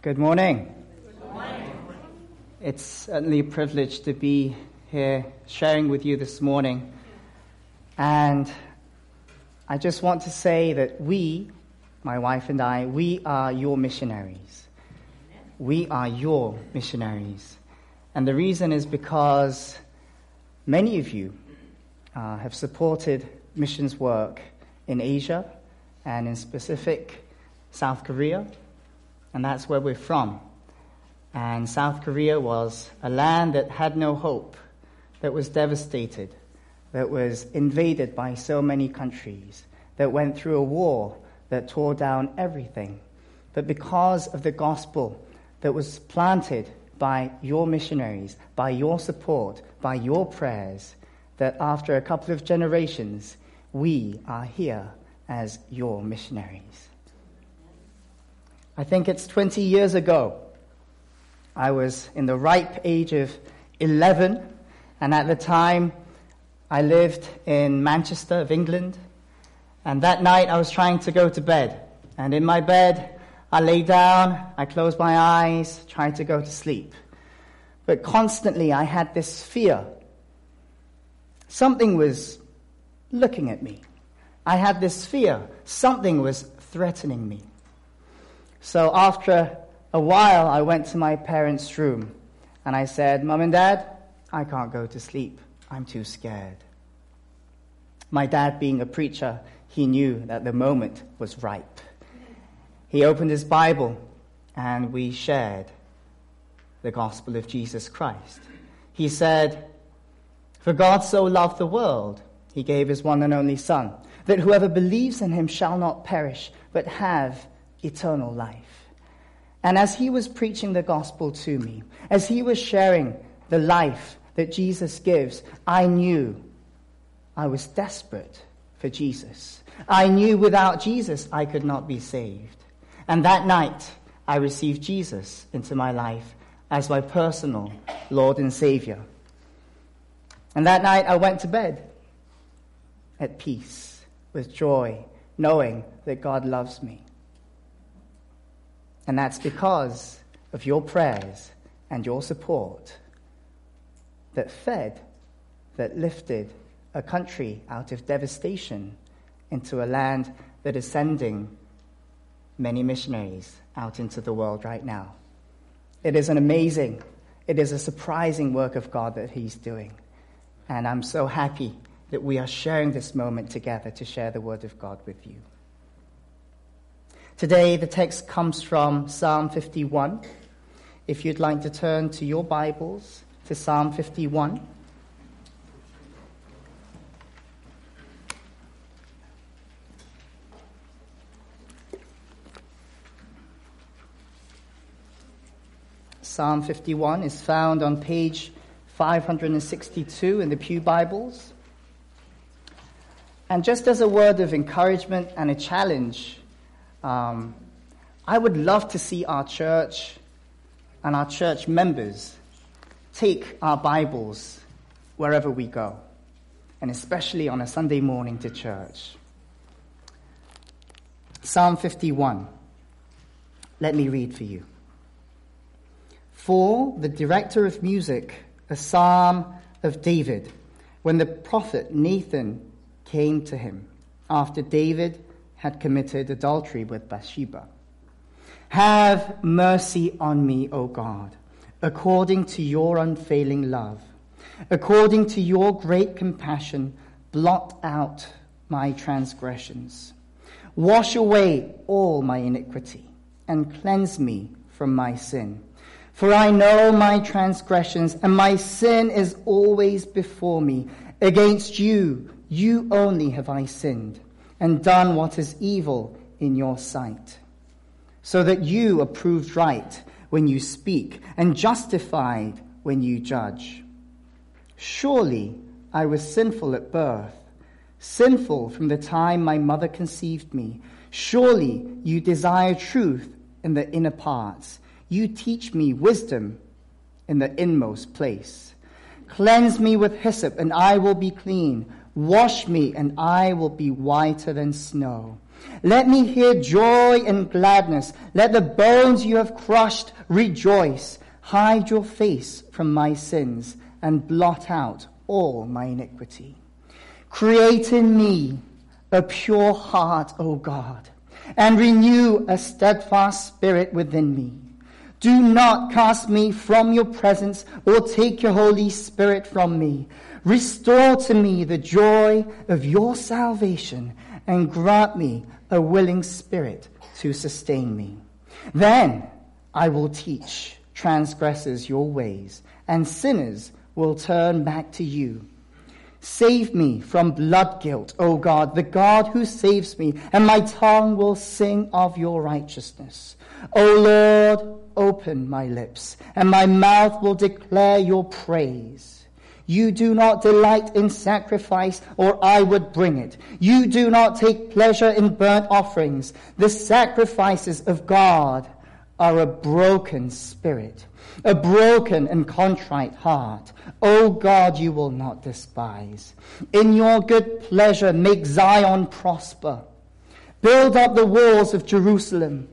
Good morning. It's certainly a privilege to be here sharing with you this morning. And I just want to say that we, my wife and I, we are your missionaries. We are your missionaries. And the reason is because many of you uh, have supported missions work in Asia and in specific South Korea, and that's where we're from. And South Korea was a land that had no hope, that was devastated, that was invaded by so many countries, that went through a war that tore down everything. But because of the gospel that was planted by your missionaries, by your support, by your prayers, that after a couple of generations, we are here as your missionaries. I think it's 20 years ago. I was in the ripe age of 11, and at the time I lived in Manchester of England. And that night I was trying to go to bed. And in my bed, I lay down, I closed my eyes, tried to go to sleep. But constantly I had this fear. Something was looking at me. I had this fear. Something was threatening me. So after a while, I went to my parents' room and I said, Mom and Dad, I can't go to sleep. I'm too scared. My dad, being a preacher, he knew that the moment was ripe. He opened his Bible and we shared the gospel of Jesus Christ. He said, For God so loved the world, he gave his one and only Son that whoever believes in him shall not perish, but have eternal life. And as he was preaching the gospel to me, as he was sharing the life that Jesus gives, I knew I was desperate for Jesus. I knew without Jesus I could not be saved. And that night, I received Jesus into my life as my personal Lord and Savior. And that night, I went to bed at peace with joy, knowing that God loves me. And that's because of your prayers and your support that fed, that lifted a country out of devastation into a land that is sending many missionaries out into the world right now. It is an amazing, it is a surprising work of God that He's doing. And I'm so happy that we are sharing this moment together to share the Word of God with you. Today, the text comes from Psalm 51. If you'd like to turn to your Bibles to Psalm 51. Psalm 51 is found on page 562 in the Pew Bibles. And just as a word of encouragement and a challenge, um, I would love to see our church and our church members take our Bibles wherever we go, and especially on a Sunday morning to church. Psalm 51. Let me read for you. For the director of music, a psalm of David, when the prophet Nathan came to him after David had committed adultery with Bathsheba. Have mercy on me, O God, according to your unfailing love. According to your great compassion, blot out my transgressions. Wash away all my iniquity and cleanse me from my sin. For I know my transgressions, and my sin is always before me. Against you, you only have I sinned and done what is evil in your sight, so that you are proved right when you speak and justified when you judge. Surely I was sinful at birth, sinful from the time my mother conceived me. Surely you desire truth in the inner parts. You teach me wisdom in the inmost place. Cleanse me with hyssop, and I will be clean. Wash me, and I will be whiter than snow. Let me hear joy and gladness. Let the bones you have crushed rejoice. Hide your face from my sins and blot out all my iniquity. Create in me a pure heart, O God, and renew a steadfast spirit within me. Do not cast me from your presence or take your Holy Spirit from me. Restore to me the joy of your salvation and grant me a willing spirit to sustain me. Then I will teach transgressors your ways, and sinners will turn back to you. Save me from blood guilt, O God, the God who saves me, and my tongue will sing of your righteousness. O Lord, open my lips, and my mouth will declare your praise. You do not delight in sacrifice, or I would bring it. You do not take pleasure in burnt offerings. The sacrifices of God are a broken spirit, a broken and contrite heart. O God, you will not despise. In your good pleasure, make Zion prosper. Build up the walls of Jerusalem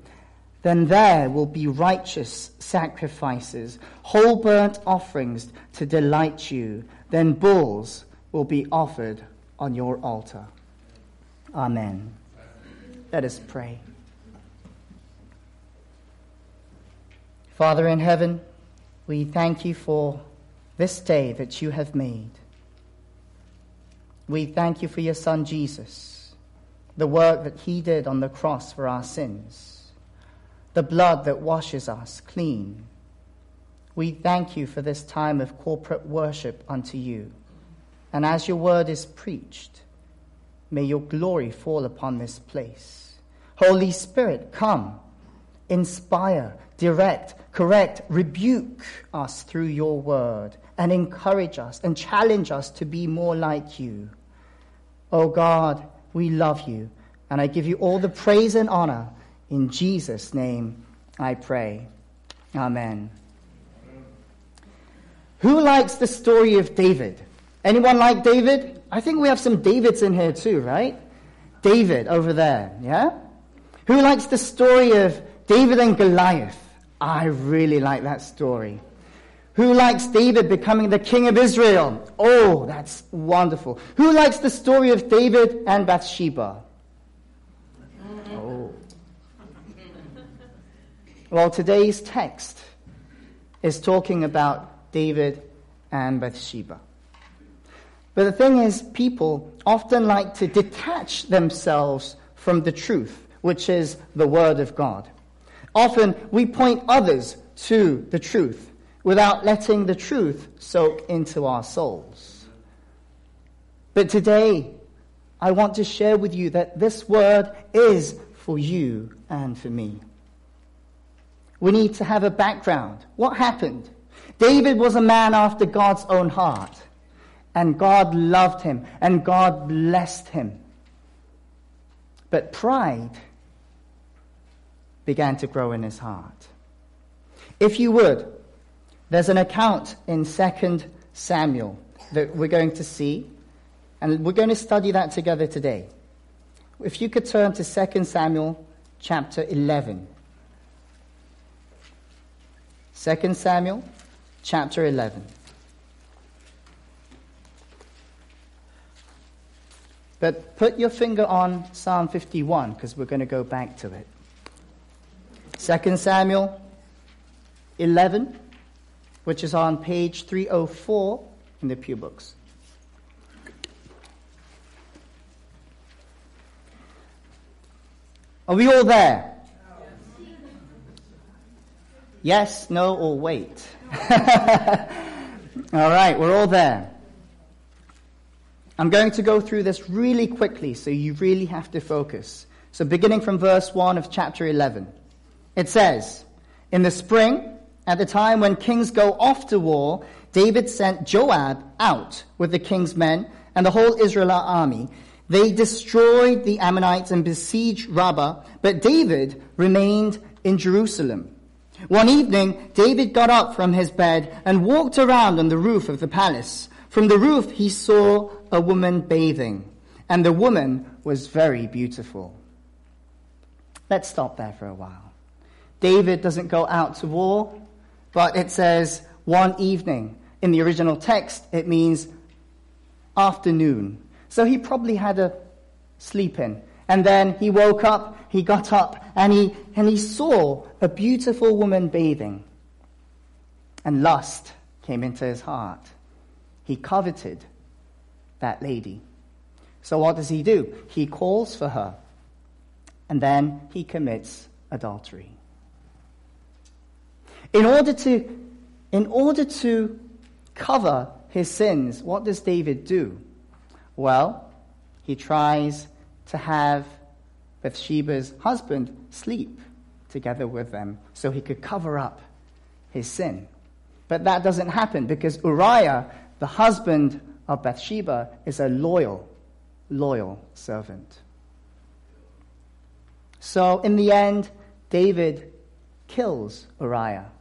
then there will be righteous sacrifices, whole burnt offerings to delight you. Then bulls will be offered on your altar. Amen. Let us pray. Father in heaven, we thank you for this day that you have made. We thank you for your Son Jesus, the work that he did on the cross for our sins the blood that washes us clean. We thank you for this time of corporate worship unto you. And as your word is preached, may your glory fall upon this place. Holy Spirit, come, inspire, direct, correct, rebuke us through your word, and encourage us and challenge us to be more like you. Oh God, we love you, and I give you all the praise and honor in Jesus' name I pray. Amen. Who likes the story of David? Anyone like David? I think we have some Davids in here too, right? David over there, yeah? Who likes the story of David and Goliath? I really like that story. Who likes David becoming the king of Israel? Oh, that's wonderful. Who likes the story of David and Bathsheba? Well, today's text is talking about David and Bathsheba. But the thing is, people often like to detach themselves from the truth, which is the Word of God. Often we point others to the truth without letting the truth soak into our souls. But today, I want to share with you that this Word is for you and for me. We need to have a background. What happened? David was a man after God's own heart. And God loved him. And God blessed him. But pride began to grow in his heart. If you would, there's an account in 2 Samuel that we're going to see. And we're going to study that together today. If you could turn to 2 Samuel chapter 11. 2 Samuel chapter 11. But put your finger on Psalm 51 because we're going to go back to it. 2 Samuel 11, which is on page 304 in the Pew Books. Are we all there? Yes, no, or wait. all right, we're all there. I'm going to go through this really quickly, so you really have to focus. So, beginning from verse 1 of chapter 11, it says, In the spring, at the time when kings go off to war, David sent Joab out with the king's men and the whole Israelite army. They destroyed the Ammonites and besieged Rabbah, but David remained in Jerusalem. One evening, David got up from his bed and walked around on the roof of the palace. From the roof, he saw a woman bathing, and the woman was very beautiful. Let's stop there for a while. David doesn't go out to war, but it says one evening. In the original text, it means afternoon. So he probably had a sleep in. And then he woke up, he got up, and he, and he saw a beautiful woman bathing. And lust came into his heart. He coveted that lady. So what does he do? He calls for her. And then he commits adultery. In order to, in order to cover his sins, what does David do? Well, he tries to have Bathsheba's husband sleep together with them so he could cover up his sin. But that doesn't happen because Uriah, the husband of Bathsheba, is a loyal, loyal servant. So in the end, David kills Uriah.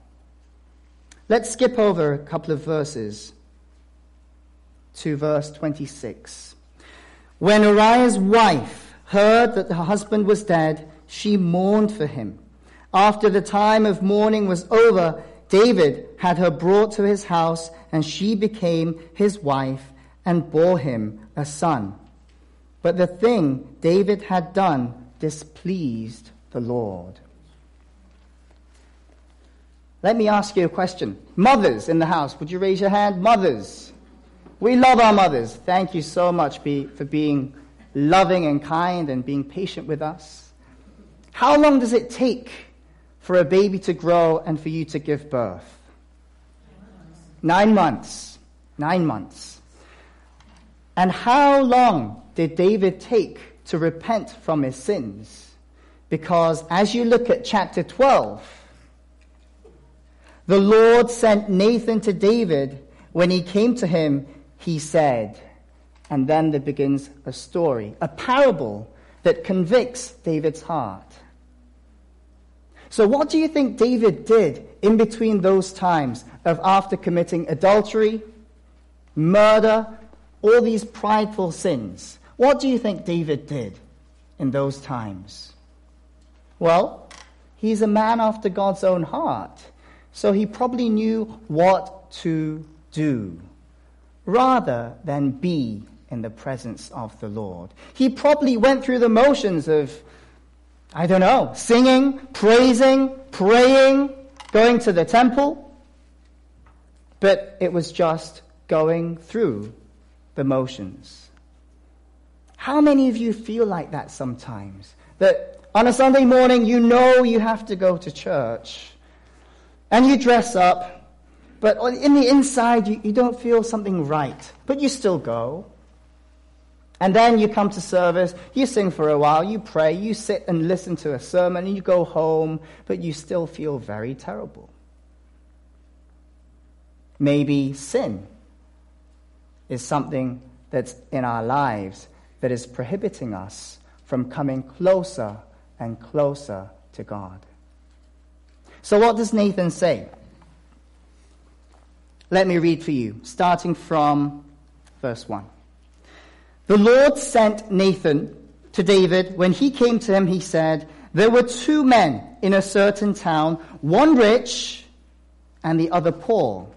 Let's skip over a couple of verses to verse 26. When Uriah's wife heard that her husband was dead, she mourned for him. After the time of mourning was over, David had her brought to his house, and she became his wife and bore him a son. But the thing David had done displeased the Lord. Let me ask you a question. Mothers in the house, would you raise your hand? Mothers. We love our mothers. Thank you so much for being loving and kind and being patient with us. How long does it take for a baby to grow and for you to give birth? Nine months. Nine months. And how long did David take to repent from his sins? Because as you look at chapter 12, the Lord sent Nathan to David. When he came to him, he said, and then there begins a story, a parable that convicts David's heart. So, what do you think David did in between those times of after committing adultery, murder, all these prideful sins? What do you think David did in those times? Well, he's a man after God's own heart. So he probably knew what to do rather than be in the presence of the Lord. He probably went through the motions of, I don't know, singing, praising, praying, going to the temple, but it was just going through the motions. How many of you feel like that sometimes? That on a Sunday morning you know you have to go to church and you dress up, but in the inside you, you don't feel something right, but you still go. And then you come to service, you sing for a while, you pray, you sit and listen to a sermon, and you go home, but you still feel very terrible. Maybe sin is something that's in our lives that is prohibiting us from coming closer and closer to God. So, what does Nathan say? Let me read for you, starting from verse 1. The Lord sent Nathan to David. When he came to him, he said, There were two men in a certain town, one rich and the other poor.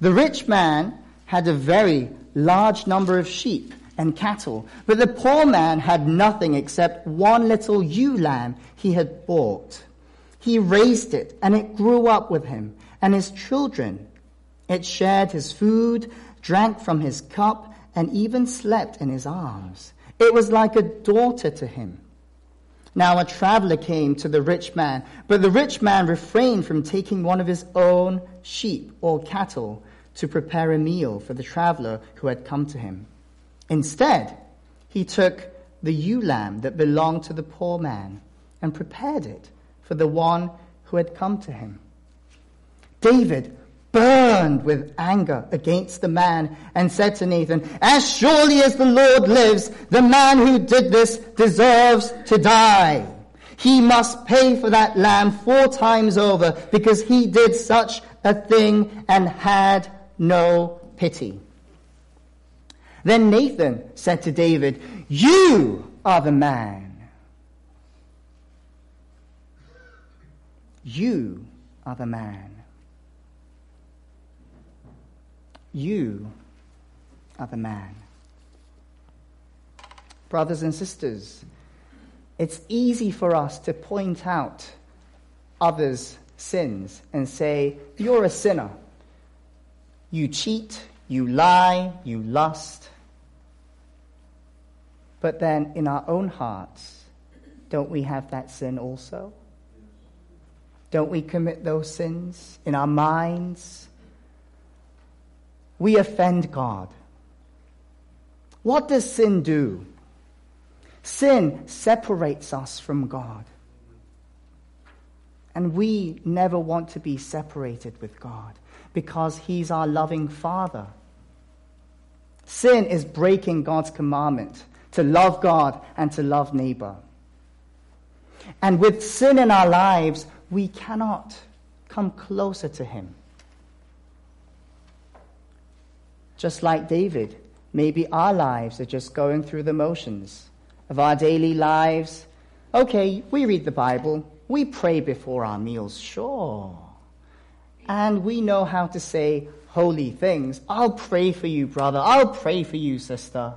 The rich man had a very large number of sheep and cattle, but the poor man had nothing except one little ewe lamb he had bought. He raised it, and it grew up with him and his children. It shared his food, drank from his cup, and even slept in his arms. It was like a daughter to him. Now a traveler came to the rich man, but the rich man refrained from taking one of his own sheep or cattle to prepare a meal for the traveler who had come to him. Instead, he took the ewe lamb that belonged to the poor man and prepared it for the one who had come to him. David burned with anger against the man and said to Nathan, As surely as the Lord lives, the man who did this deserves to die. He must pay for that lamb four times over because he did such a thing and had no pity. Then Nathan said to David, You are the man. You are the man. You are the man. Brothers and sisters, it's easy for us to point out others' sins and say, You're a sinner. You cheat, you lie, you lust. But then in our own hearts, don't we have that sin also? Don't we commit those sins in our minds? We offend God. What does sin do? Sin separates us from God. And we never want to be separated with God because He's our loving Father. Sin is breaking God's commandment to love God and to love neighbor. And with sin in our lives, we cannot come closer to Him. Just like David, maybe our lives are just going through the motions of our daily lives. Okay, we read the Bible, we pray before our meals, sure. And we know how to say holy things. I'll pray for you, brother. I'll pray for you, sister.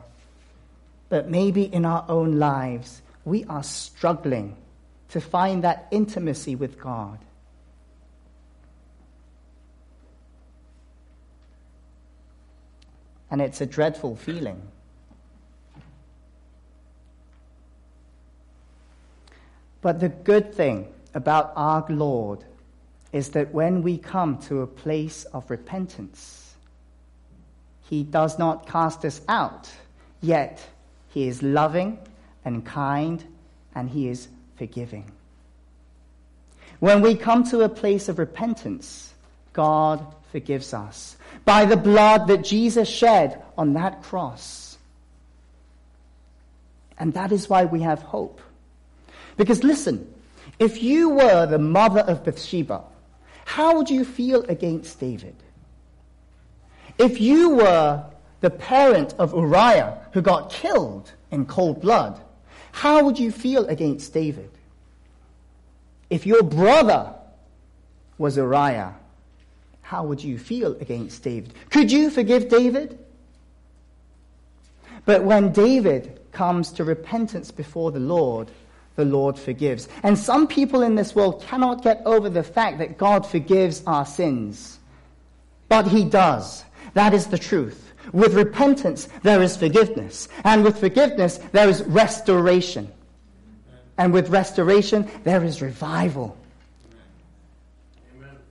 But maybe in our own lives, we are struggling to find that intimacy with God. And it's a dreadful feeling. But the good thing about our Lord is that when we come to a place of repentance, He does not cast us out, yet He is loving and kind and He is forgiving. When we come to a place of repentance, God forgives us by the blood that Jesus shed on that cross. And that is why we have hope. Because listen, if you were the mother of Bathsheba, how would you feel against David? If you were the parent of Uriah who got killed in cold blood, how would you feel against David? If your brother was Uriah, how would you feel against David? Could you forgive David? But when David comes to repentance before the Lord, the Lord forgives. And some people in this world cannot get over the fact that God forgives our sins. But He does. That is the truth. With repentance, there is forgiveness. And with forgiveness, there is restoration. And with restoration, there is revival.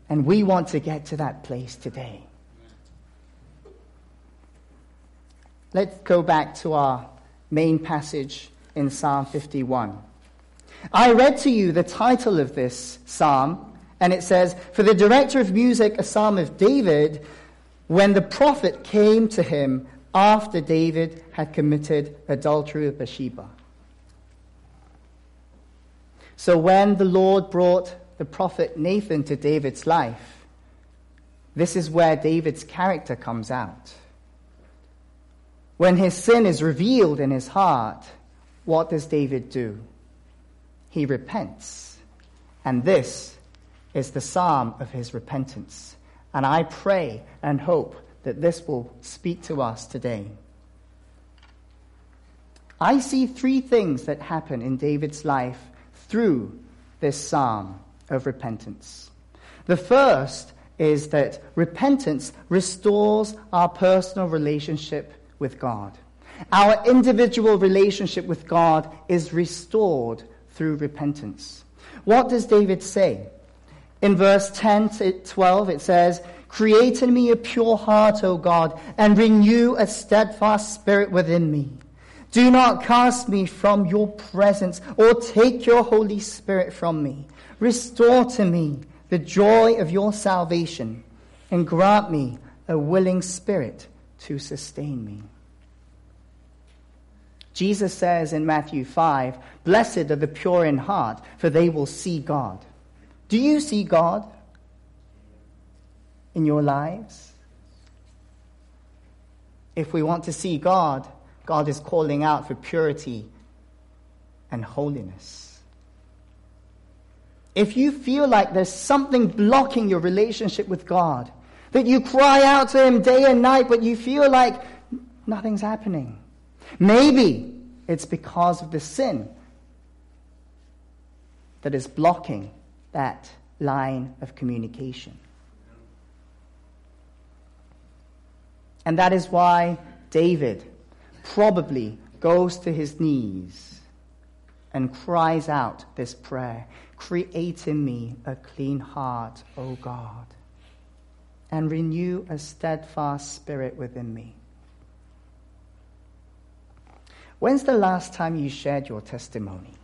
And we want to get to that place today. Let's go back to our main passage in Psalm 51. I read to you the title of this psalm, and it says, For the director of music, a psalm of David, when the prophet came to him after David had committed adultery with Bathsheba. So when the Lord brought the prophet Nathan to David's life, this is where David's character comes out. When his sin is revealed in his heart, what does David do? he repents. And this is the psalm of his repentance. And I pray and hope that this will speak to us today. I see three things that happen in David's life through this psalm of repentance. The first is that repentance restores our personal relationship with God. Our individual relationship with God is restored through repentance. What does David say? In verse 10 to 12, it says, Create in me a pure heart, O God, and renew a steadfast spirit within me. Do not cast me from your presence or take your Holy Spirit from me. Restore to me the joy of your salvation and grant me a willing spirit to sustain me. Jesus says in Matthew 5, Blessed are the pure in heart, for they will see God. Do you see God in your lives? If we want to see God, God is calling out for purity and holiness. If you feel like there's something blocking your relationship with God, that you cry out to Him day and night, but you feel like nothing's happening, maybe it's because of the sin that is blocking that line of communication. And that is why David probably goes to his knees and cries out this prayer Create in me a clean heart, O God, and renew a steadfast spirit within me. When's the last time you shared your testimony?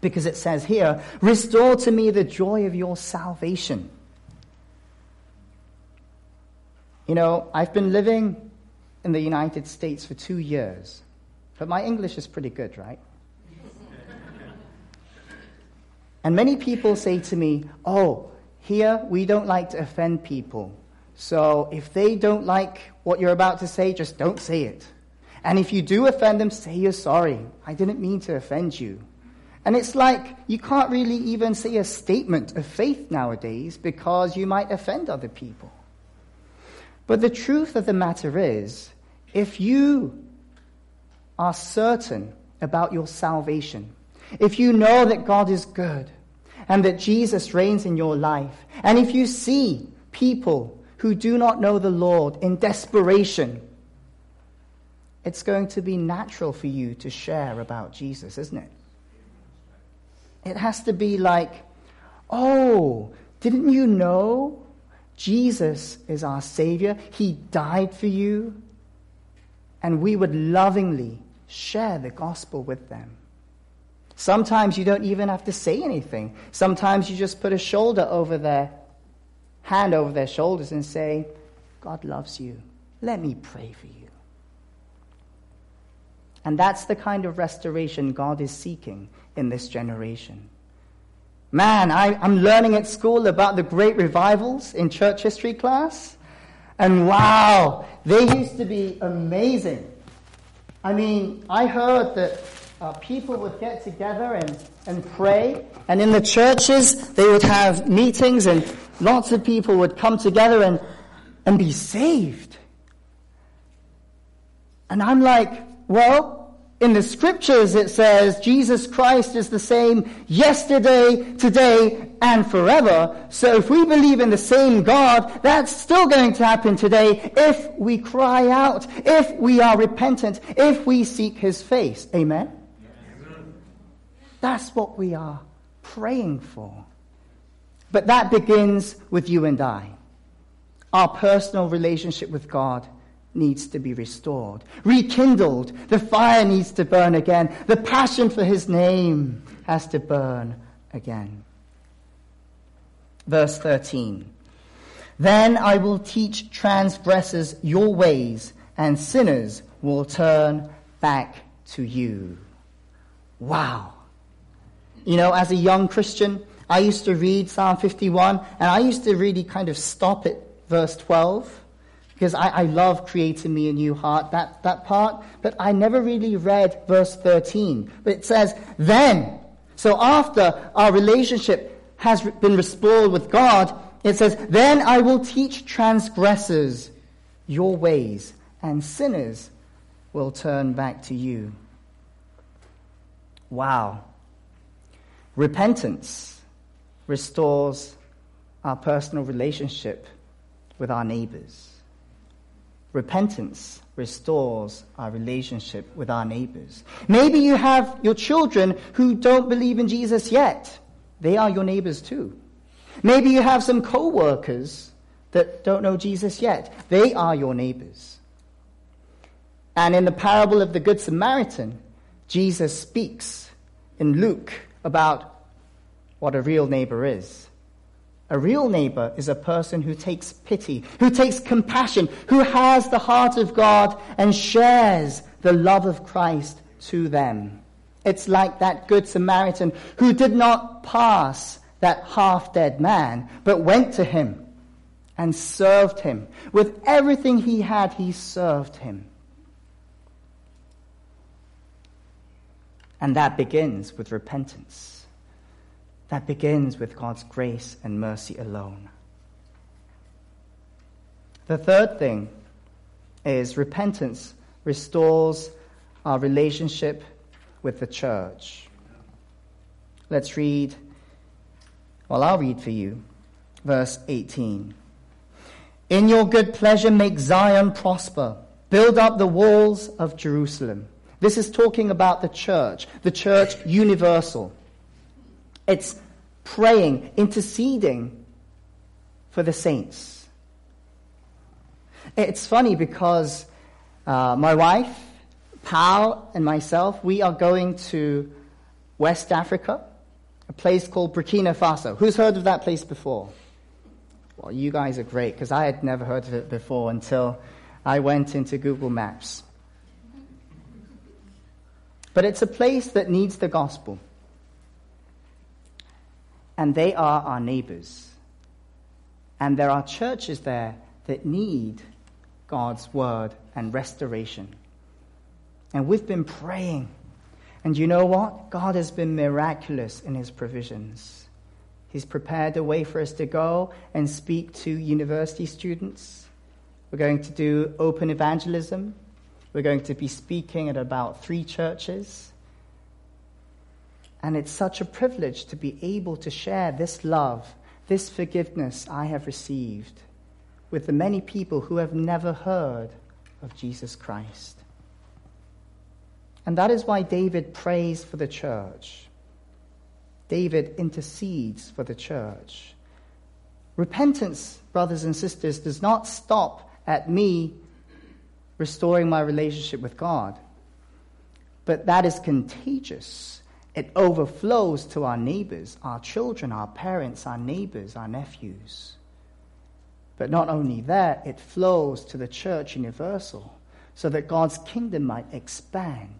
Because it says here, Restore to me the joy of your salvation. You know, I've been living in the United States for two years, but my English is pretty good, right? And many people say to me, Oh, here we don't like to offend people. So if they don't like what you're about to say, just don't say it. And if you do offend them, say you're sorry. I didn't mean to offend you. And it's like you can't really even say a statement of faith nowadays because you might offend other people. But the truth of the matter is, if you are certain about your salvation, if you know that God is good and that Jesus reigns in your life, and if you see people who do not know the Lord in desperation, it's going to be natural for you to share about Jesus, isn't it? It has to be like, oh, didn't you know Jesus is our Savior. He died for you. And we would lovingly share the gospel with them. Sometimes you don't even have to say anything. Sometimes you just put a shoulder over their hand over their shoulders and say, God loves you. Let me pray for you. And that's the kind of restoration God is seeking in this generation. Man, I, am learning at school about the great revivals in church history class. And wow, they used to be amazing. I mean, I heard that uh, people would get together and, and pray, and in the churches they would have meetings, and lots of people would come together and, and be saved. And I'm like, well, in the scriptures, it says Jesus Christ is the same yesterday, today, and forever. So if we believe in the same God, that's still going to happen today if we cry out, if we are repentant, if we seek his face. Amen? Amen. That's what we are praying for. But that begins with you and I. Our personal relationship with God needs to be restored, rekindled. The fire needs to burn again. The passion for his name has to burn again. Verse 13 Then I will teach transgressors your ways, and sinners will turn back to you. Wow. You know, as a young Christian, I used to read Psalm 51, and I used to really kind of stop at verse 12 because I, I love creating me a new heart, that, that part, but I never really read verse 13. But it says, then. So after our relationship has been restored with God, it says, then I will teach transgressors your ways, and sinners will turn back to you. Wow. Repentance restores our personal relationship with our neighbors. Repentance restores our relationship with our neighbors. Maybe you have your children who don't believe in Jesus yet. They are your neighbors too. Maybe you have some co-workers that don't know Jesus yet. They are your neighbors. And in the parable of the Good Samaritan, Jesus speaks in Luke about what a real neighbor is. A real neighbor is a person who takes pity, who takes compassion, who has the heart of God and shares the love of Christ to them. It's like that good Samaritan who did not pass that half dead man, but went to him and served him. With everything he had, he served him. And that begins with repentance. that begins with God's grace and mercy alone. The third thing is repentance restores our relationship with the church. Let's read, well, I'll read for you, verse 18. In your good pleasure, make Zion prosper, build up the walls of Jerusalem. This is talking about the church, the church universal. It's praying, interceding for the saints. It's funny because uh, my wife, Pal, and myself, we are going to West Africa, a place called Burkina Faso. Who's heard of that place before? Well, you guys are great because I had never heard of it before until I went into Google Maps. But it's a place that needs the gospel and they are our neighbors. And there are churches there that need God's word and restoration. And we've been praying. And you know what? God has been miraculous in his provisions. He's prepared a way for us to go and speak to university students. We're going to do open evangelism. We're going to be speaking at about three churches. And it's such a privilege to be able to share this love, this forgiveness I have received with the many people who have never heard of Jesus Christ. And that is why David prays for the church. David intercedes for the church. Repentance, brothers and sisters, does not stop at me restoring my relationship with God, but that is contagious it overflows to our neighbors, our children, our parents, our neighbors, our nephews. But not only that, it flows to the church universal so that God's kingdom might expand.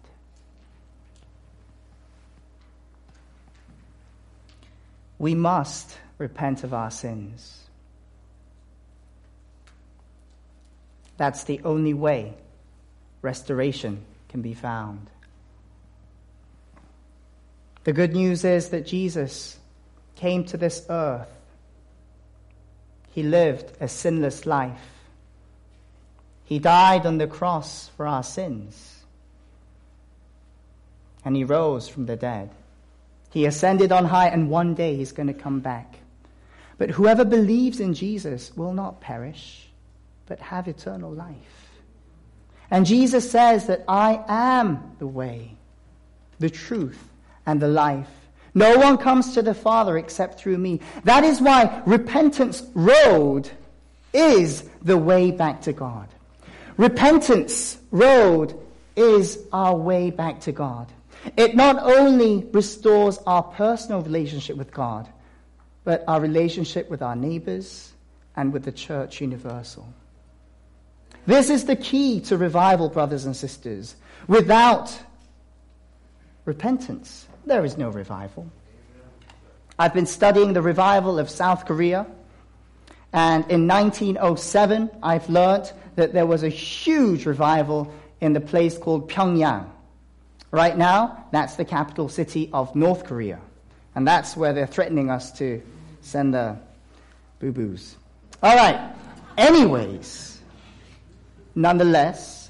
We must repent of our sins. That's the only way restoration can be found. The good news is that Jesus came to this earth. He lived a sinless life. He died on the cross for our sins. And he rose from the dead. He ascended on high, and one day he's going to come back. But whoever believes in Jesus will not perish, but have eternal life. And Jesus says that I am the way, the truth, and the life. No one comes to the Father except through me. That is why repentance road is the way back to God. Repentance road is our way back to God. It not only restores our personal relationship with God, but our relationship with our neighbors and with the church universal. This is the key to revival, brothers and sisters. Without repentance, there is no revival. I've been studying the revival of South Korea, and in 1907, I've learned that there was a huge revival in the place called Pyongyang. Right now, that's the capital city of North Korea, and that's where they're threatening us to send the boo boos. All right, anyways, nonetheless,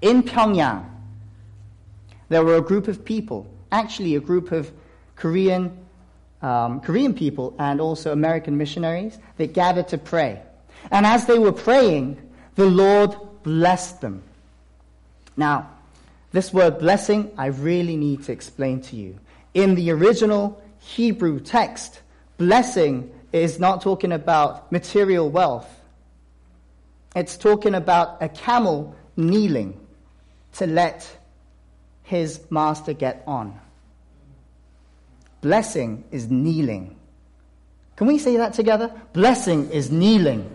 in Pyongyang, there were a group of people, actually a group of Korean, um, Korean people and also American missionaries that gathered to pray. And as they were praying, the Lord blessed them. Now, this word blessing, I really need to explain to you. In the original Hebrew text, blessing is not talking about material wealth. It's talking about a camel kneeling to let his master get on. Blessing is kneeling. Can we say that together? Blessing is kneeling.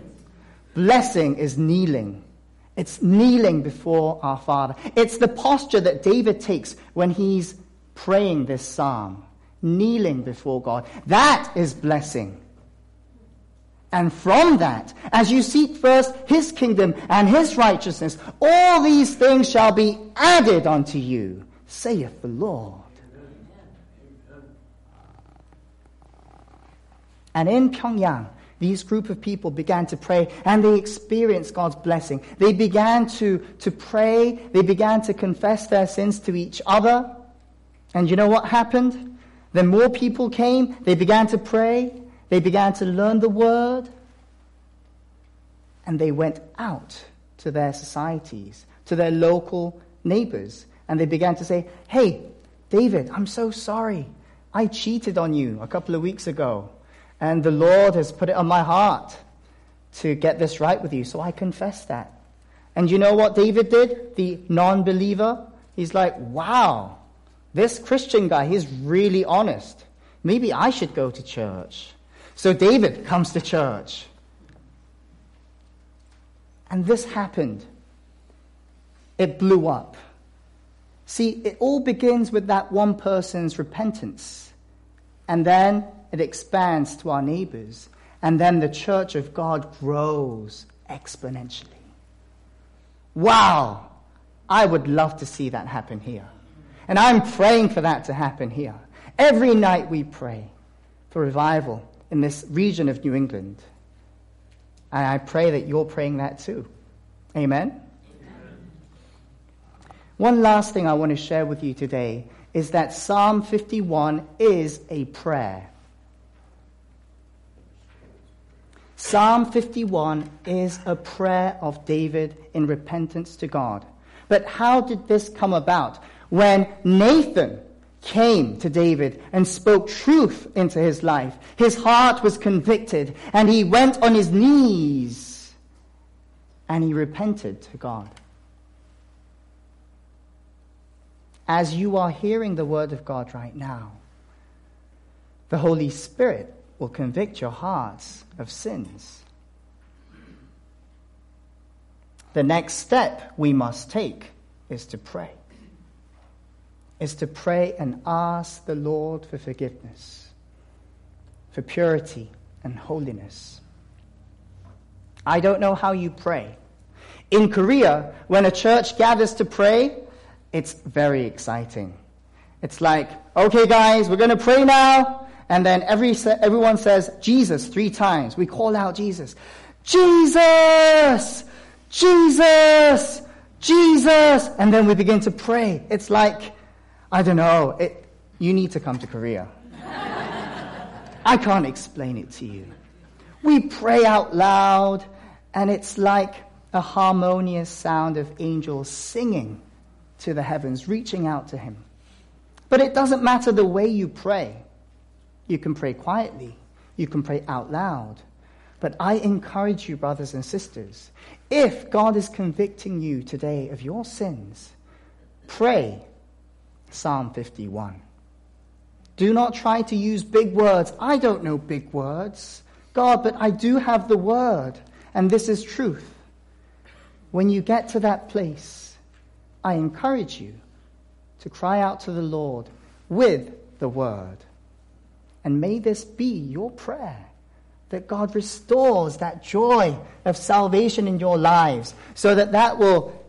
Blessing is kneeling. It's kneeling before our Father. It's the posture that David takes when he's praying this psalm, kneeling before God. That is blessing. And from that, as you seek first his kingdom and his righteousness, all these things shall be added unto you, saith the Lord. And in Pyongyang, these group of people began to pray and they experienced God's blessing. They began to, to pray, they began to confess their sins to each other. And you know what happened? Then more people came, they began to pray, they began to learn the word, and they went out to their societies, to their local neighbors, and they began to say, Hey, David, I'm so sorry. I cheated on you a couple of weeks ago. And the Lord has put it on my heart to get this right with you. So I confess that. And you know what David did? The non believer? He's like, wow, this Christian guy, he's really honest. Maybe I should go to church. So David comes to church. And this happened. It blew up. See, it all begins with that one person's repentance. And then it expands to our neighbors. And then the church of God grows exponentially. Wow! I would love to see that happen here. And I'm praying for that to happen here. Every night we pray for revival in this region of New England. And I pray that you're praying that too. Amen? One last thing I want to share with you today is that Psalm 51 is a prayer. Psalm 51 is a prayer of David in repentance to God. But how did this come about? When Nathan came to David and spoke truth into his life, his heart was convicted and he went on his knees and he repented to God. as you are hearing the word of God right now, the Holy Spirit will convict your hearts of sins. The next step we must take is to pray. Is to pray and ask the Lord for forgiveness, for purity and holiness. I don't know how you pray. In Korea, when a church gathers to pray, it's very exciting. It's like, okay, guys, we're going to pray now. And then every, everyone says Jesus three times. We call out Jesus. Jesus! Jesus! Jesus! And then we begin to pray. It's like, I don't know, it, you need to come to Korea. I can't explain it to you. We pray out loud, and it's like a harmonious sound of angels singing to the heavens, reaching out to Him. But it doesn't matter the way you pray. You can pray quietly, you can pray out loud. But I encourage you, brothers and sisters, if God is convicting you today of your sins, pray Psalm 51. Do not try to use big words. I don't know big words. God, but I do have the word, and this is truth. When you get to that place, I encourage you to cry out to the Lord with the word. And may this be your prayer that God restores that joy of salvation in your lives so that that will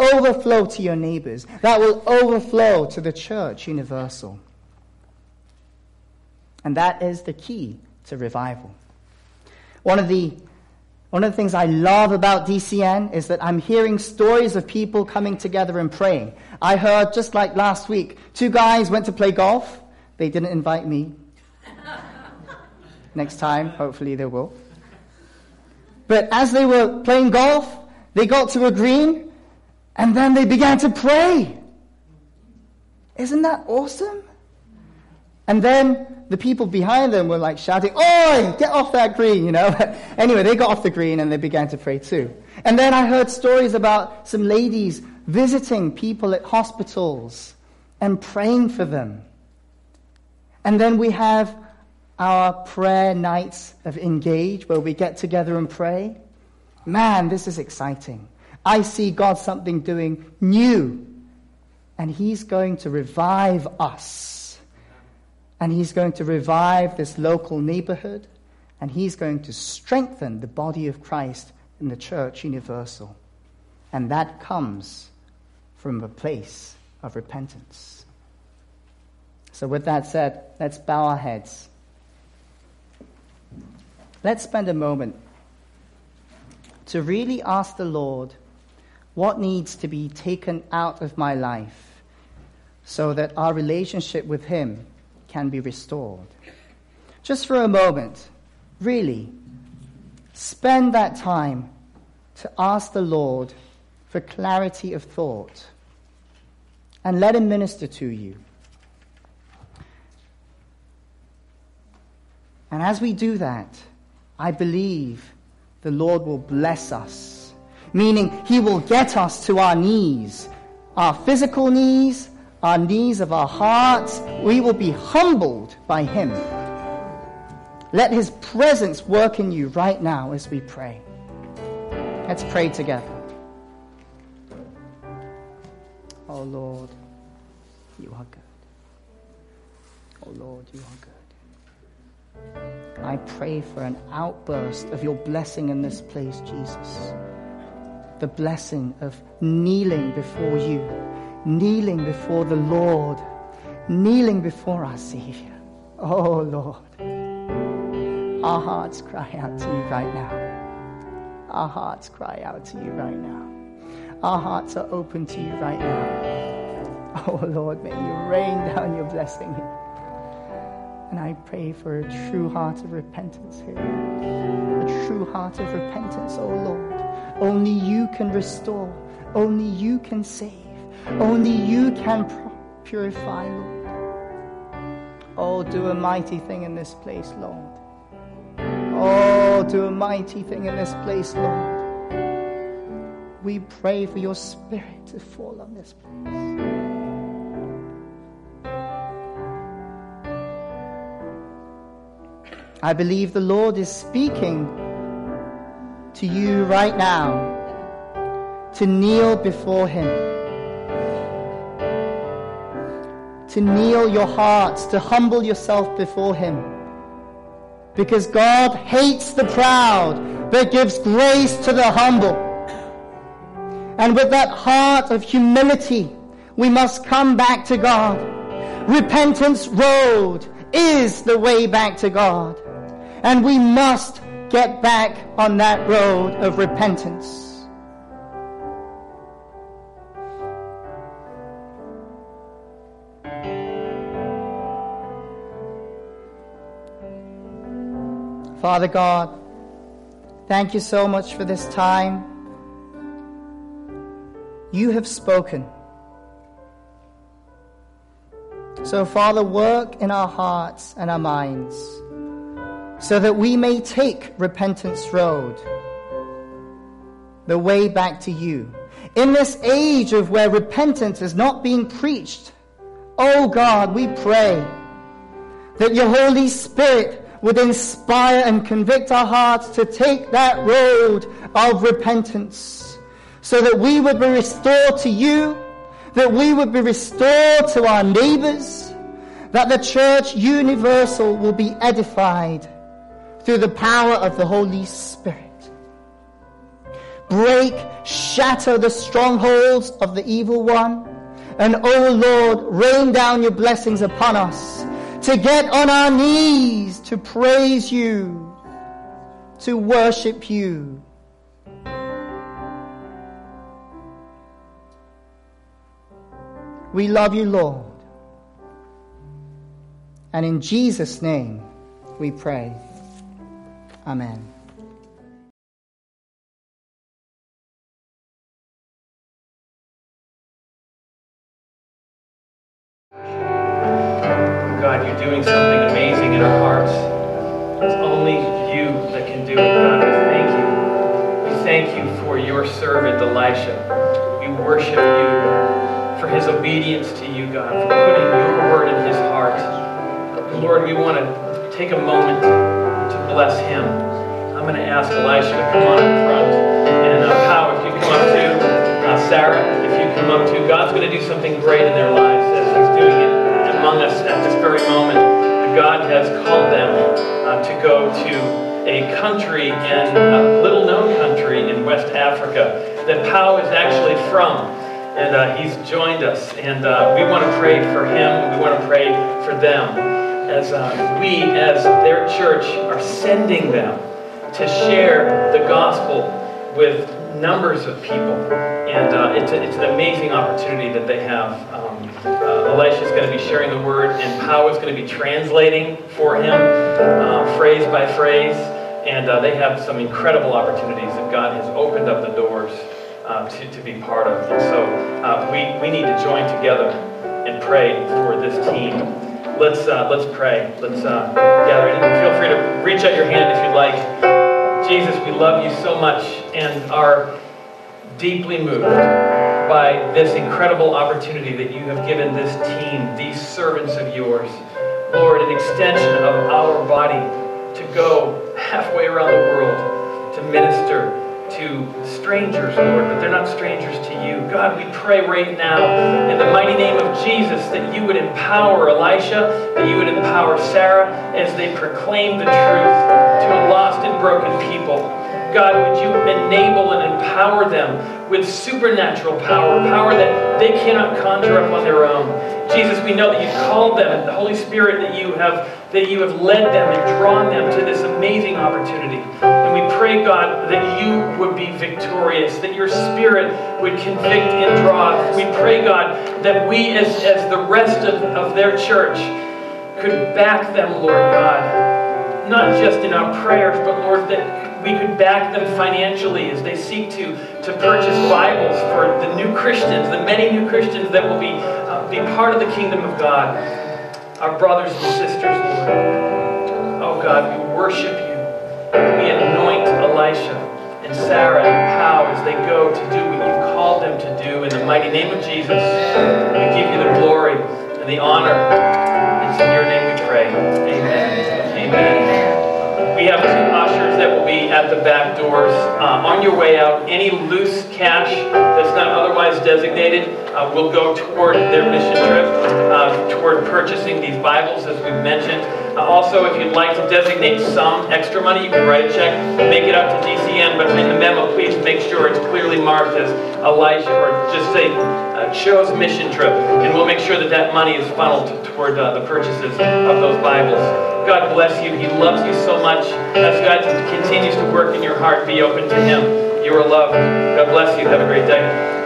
overflow to your neighbors, that will overflow to the church universal. And that is the key to revival. One of the one of the things I love about DCN is that I'm hearing stories of people coming together and praying. I heard, just like last week, two guys went to play golf. They didn't invite me. Next time, hopefully they will. But as they were playing golf, they got to a green and then they began to pray. Isn't that awesome? And then the people behind them were like shouting, Oi, get off that green, you know. anyway, they got off the green and they began to pray too. And then I heard stories about some ladies visiting people at hospitals and praying for them. And then we have our prayer nights of Engage where we get together and pray. Man, this is exciting. I see God something doing new. And He's going to revive us and he's going to revive this local neighborhood, and he's going to strengthen the body of Christ in the church universal. And that comes from a place of repentance. So, with that said, let's bow our heads. let's spend a moment to really ask the Lord what needs to be taken out of my life so that our relationship with Him can be restored. Just for a moment, really, spend that time to ask the Lord for clarity of thought and let Him minister to you. And as we do that, I believe the Lord will bless us, meaning He will get us to our knees, our physical knees, our knees of our hearts. We will be humbled by Him. Let His presence work in you right now as we pray. Let's pray together. Oh Lord, you are good. Oh Lord, you are good. I pray for an outburst of your blessing in this place, Jesus. The blessing of kneeling before you, kneeling before the Lord, kneeling before our Savior. Oh, Lord. Our hearts cry out to you right now. Our hearts cry out to you right now. Our hearts are open to you right now. Oh, Lord, may you rain down your blessing here. And I pray for a true heart of repentance here. A true heart of repentance, oh Lord. Only you can restore. Only you can save. Only you can purify, Lord. Oh, do a mighty thing in this place, Lord. Oh, do a mighty thing in this place, Lord. We pray for your spirit to fall on this place. I believe the Lord is speaking to you right now to kneel before Him. To kneel your hearts, to humble yourself before Him. Because God hates the proud, but gives grace to the humble. And with that heart of humility, we must come back to God. Repentance road is the way back to God. And we must get back on that road of repentance. Father God, thank you so much for this time. You have spoken. So, Father, work in our hearts and our minds so that we may take repentance road, the way back to you. In this age of where repentance is not being preached, oh God, we pray that your Holy Spirit would inspire and convict our hearts to take that road of repentance so that we would be restored to you, that we would be restored to our neighbors, that the church universal will be edified through the power of the Holy Spirit. Break, shatter the strongholds of the evil one. And oh Lord, rain down your blessings upon us to get on our knees to praise you, to worship you. We love you, Lord. And in Jesus' name we pray. Amen. God, you're doing something amazing in our hearts. It's only you that can do it, God. We thank you. We thank you for your servant, Elisha. We worship you for his obedience to you, God, for putting your word in his heart. Lord, we want to take a moment bless him. I'm going to ask Elisha to come on up front. And uh, Pow, if you come up too. Uh, Sarah, if you come up too. God's going to do something great in their lives as he's doing it among us at this very moment. God has called them uh, to go to a country in a little known country in West Africa that Pow is actually from. And uh, he's joined us. And uh, we want to pray for him. We want to pray for them as uh, we, as their church, are sending them to share the gospel with numbers of people. And uh, it's, a, it's an amazing opportunity that they have. Um, uh, Elisha is going to be sharing the word, and Pau is going to be translating for him, uh, phrase by phrase. And uh, they have some incredible opportunities that God has opened up the doors uh, to, to be part of. And so uh, we, we need to join together and pray for this team. Let's, uh, let's pray. Let's uh, gather. Feel free to reach out your hand if you'd like. Jesus, we love you so much and are deeply moved by this incredible opportunity that you have given this team, these servants of yours. Lord, an extension of our body to go halfway around the world to minister to strangers, Lord, but they're not strangers to you. God, we pray right now in the mighty name of Jesus that you would empower Elisha, that you would empower Sarah as they proclaim the truth to a lost and broken people. God, would you enable and empower them with supernatural power, power that they cannot conjure up on their own. Jesus, we know that you've called them, and the Holy Spirit that you have that you have led them and drawn them to this amazing opportunity. And we pray, God, that you victorious, that your Spirit would convict and draw. We pray, God, that we, as, as the rest of, of their church, could back them, Lord God, not just in our prayers, but Lord, that we could back them financially as they seek to, to purchase Bibles for the new Christians, the many new Christians that will be, uh, be part of the kingdom of God. Our brothers and sisters, Lord. Oh God, we worship you. We anoint Elisha Sarah and Pau as they go to do what you've called them to do. In the mighty name of Jesus, we give you the glory and the honor. It's in your name we pray. Amen. Amen. We have two ushers that will be at the back doors. Uh, on your way out, any loose cash that's not otherwise designated uh, will go toward their mission trip, uh, toward purchasing these Bibles, as we've mentioned. Uh, also, if you'd like to designate some extra money, you can write a check, make it up to DCN, but in the memo, please make sure it's clearly marked as Elisha, or just say uh, Cho's mission trip, and we'll make sure that that money is funneled toward uh, the purchases of those Bibles. God bless you. He loves you so much. As God continues to work in your heart, be open to Him. You are loved. God bless you. Have a great day.